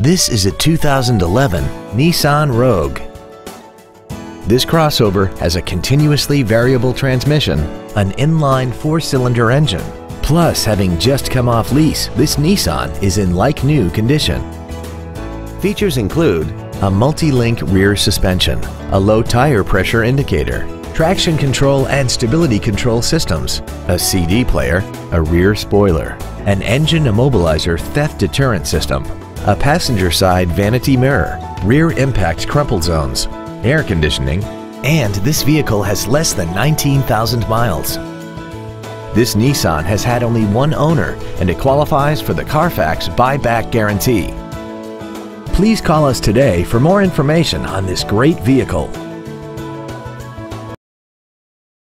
This is a 2011 Nissan Rogue. This crossover has a continuously variable transmission, an inline four-cylinder engine. Plus, having just come off lease, this Nissan is in like-new condition. Features include a multi-link rear suspension, a low tire pressure indicator, traction control and stability control systems, a CD player, a rear spoiler, an engine immobilizer theft deterrent system, a passenger side vanity mirror, rear impact crumple zones, air conditioning, and this vehicle has less than 19,000 miles. This Nissan has had only one owner and it qualifies for the Carfax buyback guarantee. Please call us today for more information on this great vehicle.